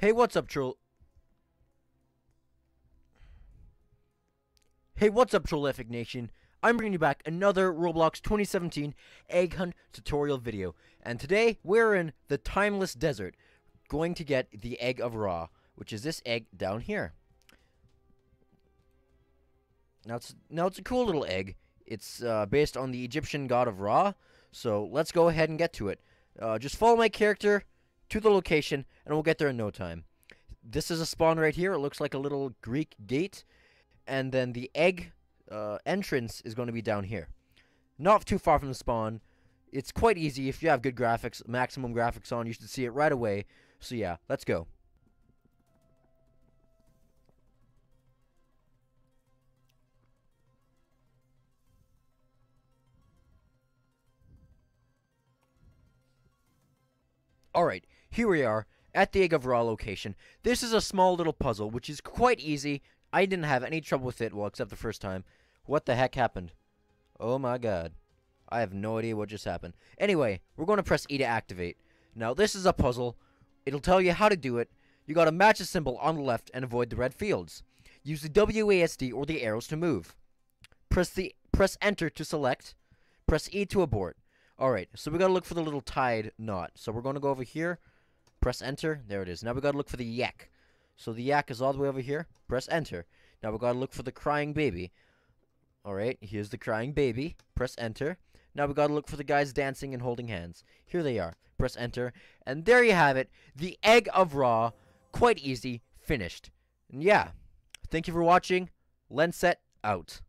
Hey, what's up, troll? Hey, what's up, Trollific Nation? I'm bringing you back another Roblox 2017 Egg Hunt tutorial video. And today, we're in the Timeless Desert, going to get the Egg of Ra, which is this egg down here. Now, it's, now it's a cool little egg. It's uh, based on the Egyptian god of Ra, so let's go ahead and get to it. Uh, just follow my character to the location, and we'll get there in no time. This is a spawn right here. It looks like a little Greek gate. And then the egg uh, entrance is going to be down here. Not too far from the spawn. It's quite easy. If you have good graphics, maximum graphics on, you should see it right away. So yeah, let's go. Alright, here we are at the Egg of Ra location. This is a small little puzzle, which is quite easy. I didn't have any trouble with it, well, except the first time. What the heck happened? Oh my god. I have no idea what just happened. Anyway, we're going to press E to activate. Now, this is a puzzle. It'll tell you how to do it. You gotta match a symbol on the left and avoid the red fields. Use the WASD or the arrows to move. Press the press enter to select. Press E to abort. Alright, so we gotta look for the little tied knot. So we're gonna go over here. Press enter. There it is. Now we gotta look for the yak. So the yak is all the way over here. Press enter. Now we gotta look for the crying baby. Alright, here's the crying baby. Press enter. Now we gotta look for the guys dancing and holding hands. Here they are. Press enter. And there you have it. The Egg of Ra, Quite easy. Finished. And yeah. Thank you for watching. Lenset out.